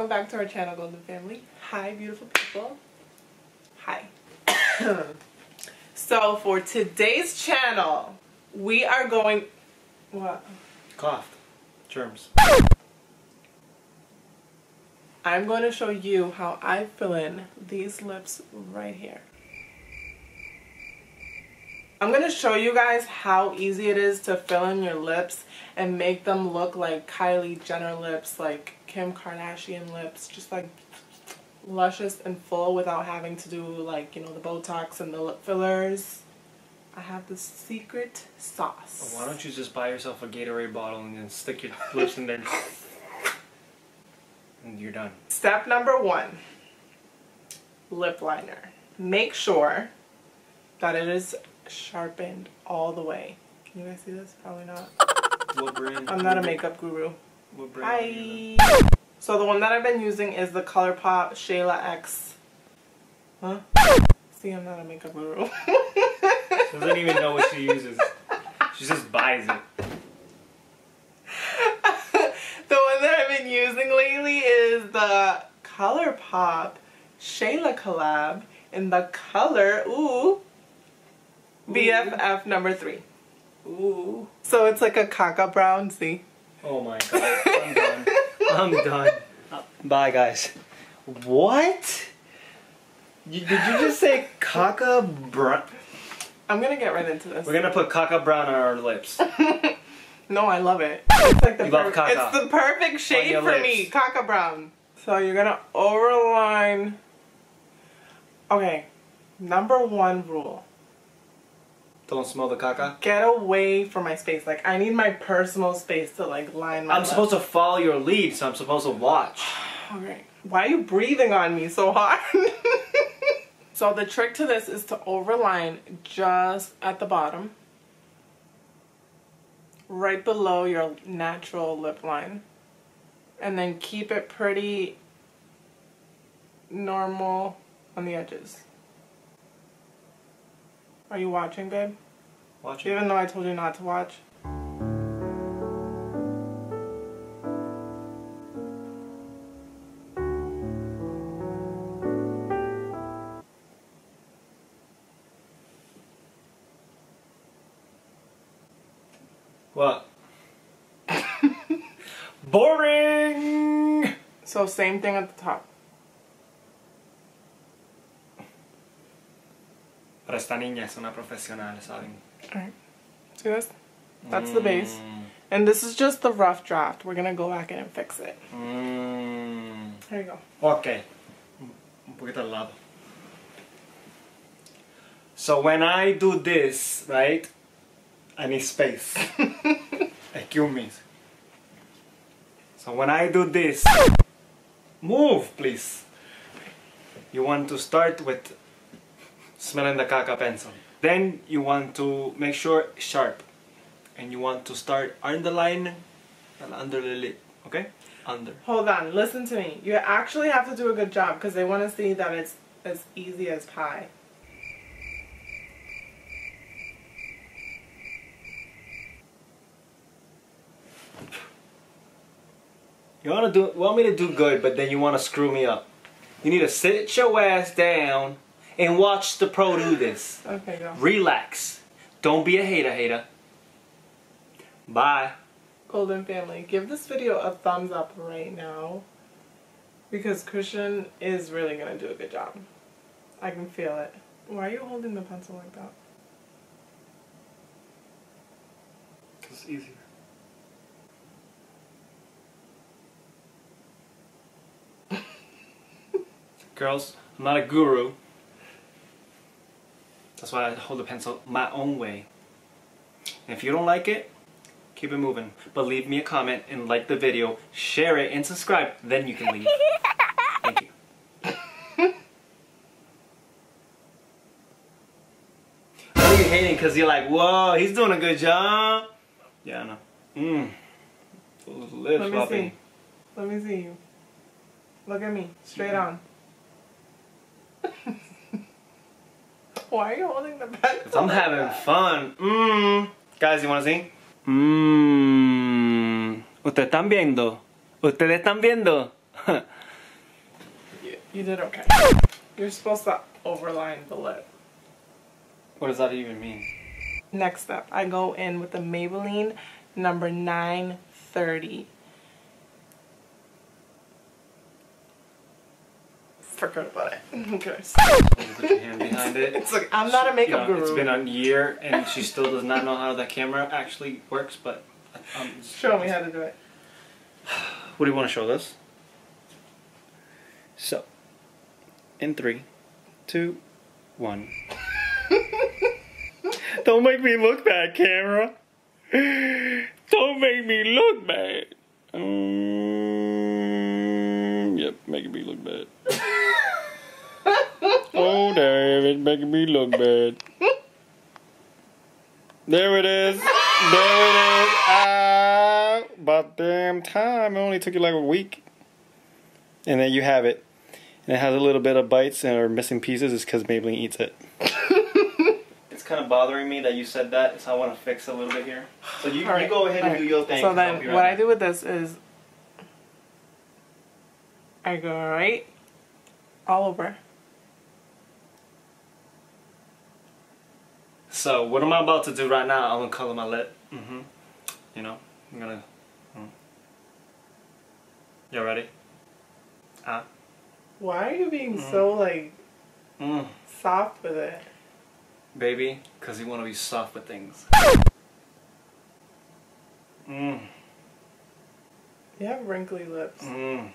welcome back to our channel, Golden Family. Hi, beautiful people. Hi. so for today's channel, we are going. What? Coughed. Germs. I'm going to show you how I fill in these lips right here. I'm going to show you guys how easy it is to fill in your lips and make them look like Kylie Jenner lips, like Kim Kardashian lips, just like luscious and full without having to do like, you know, the Botox and the lip fillers. I have the secret sauce. Well, why don't you just buy yourself a Gatorade bottle and then stick your lips in there and you're done. Step number one, lip liner. Make sure that it is sharpened all the way. Can you guys see this? Probably not. What brand? I'm not a makeup guru. What brand? are you using? Hi. So the one that I've been using is the ColourPop Shayla X. Huh? See, I'm not a makeup guru. She doesn't even know what she uses. She just buys it. the one that I've been using lately is the ColourPop Shayla collab in the color, ooh, BFF number three. Ooh. So it's like a caca brown, see? Oh my god. I'm done. I'm done. Uh, Bye guys. What? You, did you just say caca brown? I'm gonna get right into this. We're gonna put caca brown on our lips. No, I love it. It's like the You love perfect- caca. It's the perfect shade for lips. me, caca brown. So you're gonna overline. Okay, number one rule: Don't smell the caca. get away from my space. Like I need my personal space to like line my. I'm supposed to follow your lead, so I'm supposed to watch. Okay. Why are you breathing on me so hard? so the trick to this is to overline just at the bottom. Right below your natural lip line. And then keep it pretty normal on the edges. Are you watching, babe? Watching. Even though I told you not to watch. What? Boring! So same thing at the top. Pero esta niña es una profesional, ¿saben? Alright. See this? That's the base. Mm, And this is just the rough draft. We're gonna go back in and fix it. mm. Here you go. Ok. Un poquito al lado. So when I do this, right? I need space. Excuse me. So when I do this, move please. You want to start with smelling the caca pencil. Then you want to make sure sharp. And you want to start on the line and under the lip. Okay? Under. Hold on, listen to me. You actually have to do a good job because they want to see that it's as easy as pie. You wanna do want me to do good, but then you wanna screw me up. You need to sit your ass down and watch the pro do this. Okay, go. Relax. Don't be a hater hater. Bye. Golden family, give this video a thumbs up right now because Christian is really gonna do a good job. I can feel it. Why are you holding the pencil like that? It's easier. Girls, I'm not a guru. That's why I hold the pencil my own way. And if you don't like it, keep it moving. But leave me a comment and like the video, share it, and subscribe. Then you can leave. Thank you. I know you're hating because you're like, whoa, he's doing a good job. Yeah, I know. Mmm. Those lips, Let me see. Let me see you. Look at me, straight mm-hmm. on. Why are you holding the pencil? Cause I'm like having that? fun. Mmm. Guys, you wanna see? Mmm. Ustedes están viendo. Ustedes están viendo. You did okay. You're supposed to overline the lip. What does that even mean? Next up, I go in with the Maybelline number 930. Forgot about it. Who cares? Put your hand behind it. It's like, I'm not a You makeup know, guru. It's been a year and she still does not know how the camera actually works, but um, Show me how to do it. What do you want to show us? So, in three, two, one. Don't make me look bad, camera. Don't make me look bad. Um, yep, making me look bad. oh, damn, it's making me look bad. There it is. There it is. Ah, about damn time. It only took you like a week. And then you have it. And it has a little bit of bites and or missing pieces. It's because Maybelline eats it. it's kind of bothering me that you said that, so I want to fix a little bit here. So you, All right, you go ahead all and do your thing. So then, right what I do with this is I go right all over. So what am I'm about to do right now, I'm gonna color my lip. hmm You know, I'm gonna. mm. You ready? Ah. Why are you being so like Mm. soft with it? Baby, because you want to be soft with things. Mm. You have wrinkly lips. Mm.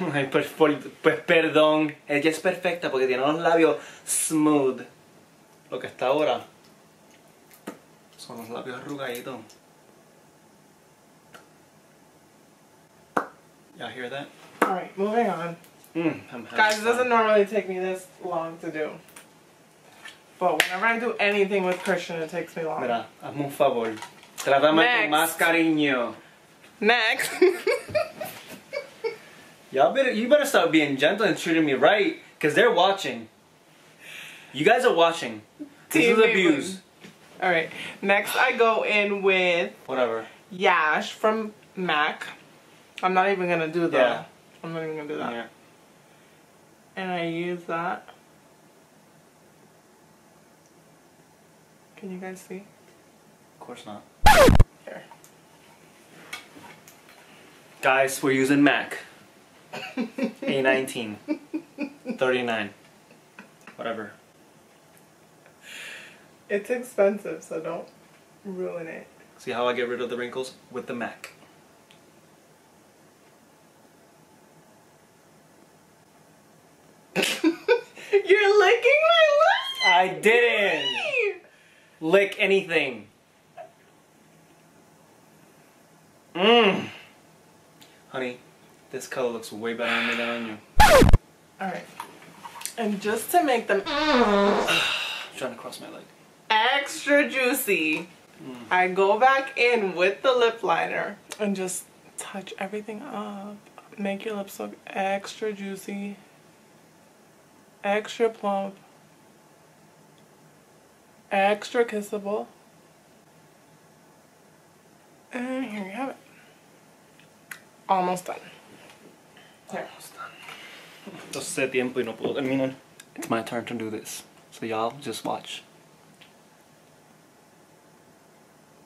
pues, por- pues perdón, ella es perfecta porque tiene los labios smooth. Lo que está ahora son los labios arrugaditos. Y'all hear that? All right, moving on. Mm, Guys, it doesn't normally take me this long to do. But whenever I do anything with Christian, it takes me long. Mira, hazme un favor. Trátame con más cariño. Next. Y'all better, you better start being gentle and treating me right, cause they're watching. You guys are watching. This Team is abuse. All right. Next, I go in with Whatever. Yash from MAC. I'm not even gonna do that. Yeah. I'm not even gonna do that. Yeah. And I use that. Can you guys see? Of course not. Here. Guys, we're using Mac. A19. 39. Whatever. It's expensive, so don't ruin it. See how I get rid of the wrinkles? With the Mac. You're licking my lips. I didn't lick anything. Mmm. Honey, this color looks way better on me than on you. All right. And just to make them I'm trying to cross my leg. extra juicy, mm. I go back in with the lip liner and just touch everything up. Make your lips look extra juicy, extra plump, extra kissable. And here you have it. Almost done. Tiempo y no puedo terminar. It's my turn to do this. So y'all just watch.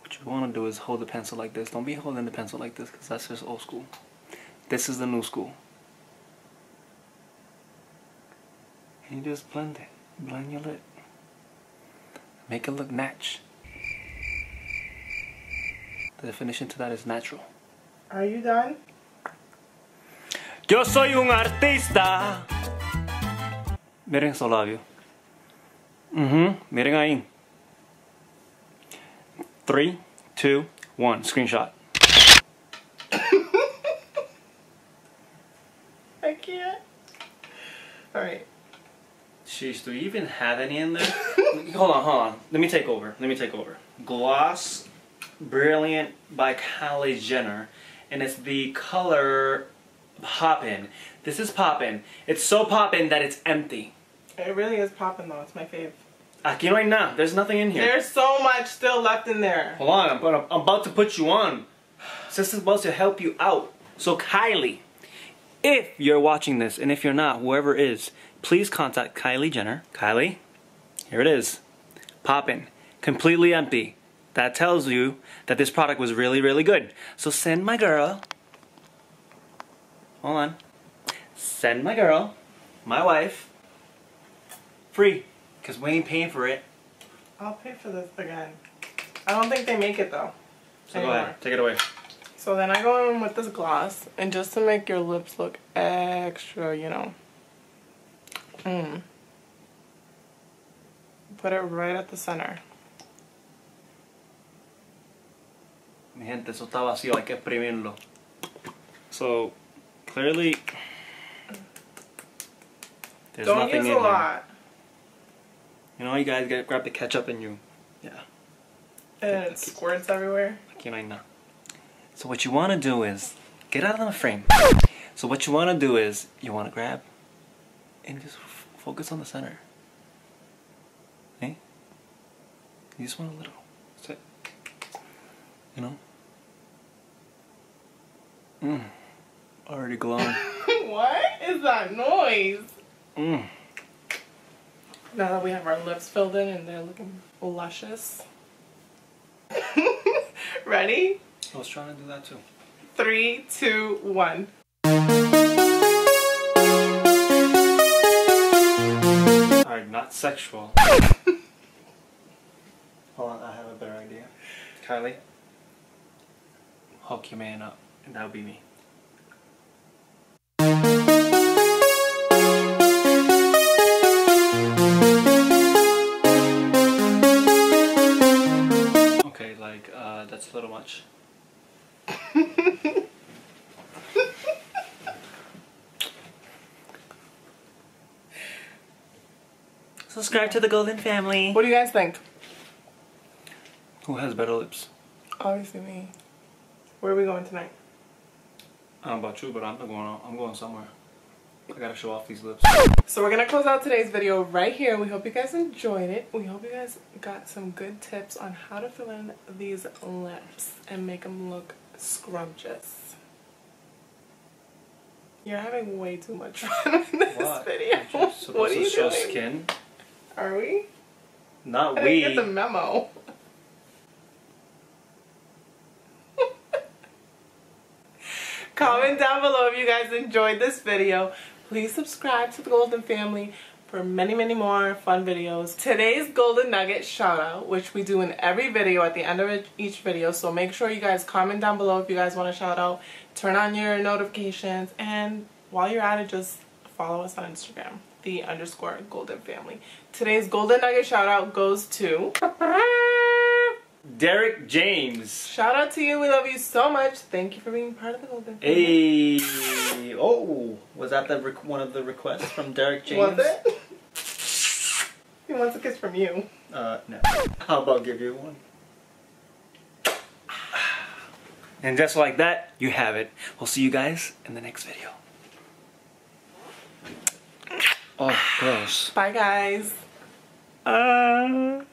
What you want to do is hold the pencil like this. Don't be holding the pencil like this because that's just old school. This is the new school. And you just blend it. Blend your lip. Make it look natch. The definition to that is natural. Are you done? Yo soy un artista. Miren esos labios. Mhm. Miren ahí. Three, two, one. Screenshot. I can't. All right. Jeez, do you even have any in there? hold on, hold on. Let me take over. Let me take over. Gloss Brilliant by Kylie Jenner. And it's the color Poppin'. This is Poppin'. It's so poppin' that it's empty. It really is popping though. It's my fave. Aquí no hay nada. There's nothing in here. There's so much still left in there. Hold on, I'm, I'm about to put you on. This is supposed to help you out. So Kylie, if you're watching this, and if you're not, whoever is, please contact Kylie Jenner. Kylie, here it is. Poppin'. Completely empty. That tells you that this product was really, really good. So send my girl. Hold on. Send my girl, my wife, free. Because we ain't paying for it. I'll pay for this again. I don't think they make it though. So go ahead, take it away. So then I go in with this gloss, and just to make your lips look extra, you know, mm, put it right at the center. Mi gente, eso está vacío, hay que exprimirlo. So, clearly, there's don't nothing use in a here. lot, You know, you guys get, grab the ketchup and you, yeah, and it squirts everywhere. aquí no hay nada. So what you want to do is, get out of the frame. So what you want to do is, you want to grab and just focus on the center. Okay? You just want a little. That's it. You know? Mmm. Already glowing. what is that noise? Mmm. Now that we have our lips filled in and they're looking luscious. Ready? I was trying to do that too. Three, two, one. Alright, not sexual. Hold on, I have a better idea. Kylie, hook your man up, and that'll be me. A little much. Subscribe to the Golden Family. What do you guys think? Who has better lips? Obviously me. Where are we going tonight? I don't know about you, but I'm not going. I'm going somewhere. I gotta show off these lips. So we're gonna close out today's video right here. We hope you guys enjoyed it. We hope you guys got some good tips on how to fill in these lips and make them look scrumptious. You're having way too much fun in this video. You're supposed What are to you show doing? skin. Are we? Not I we. get the memo. Comment down below if you guys enjoyed this video. Please subscribe to the Golden Family for many, many more fun videos. Today's Golden Nugget shout out, which we do in every video at the end of each video. So make sure you guys comment down below if you guys want to shout out. Turn on your notifications. And while you're at it, just follow us on Instagram, the underscore Golden Family. Today's Golden Nugget shout out goes to... Derek James. Shout out to you. We love you so much. Thank you for being part of the Golden Hey. Oh, was that the rec- one of the requests from Derek James? Was it? he wants a kiss from you. Uh, no. How about give you one? And just like that, you have it. We'll see you guys in the next video. Oh, gross. Bye, guys. Uh...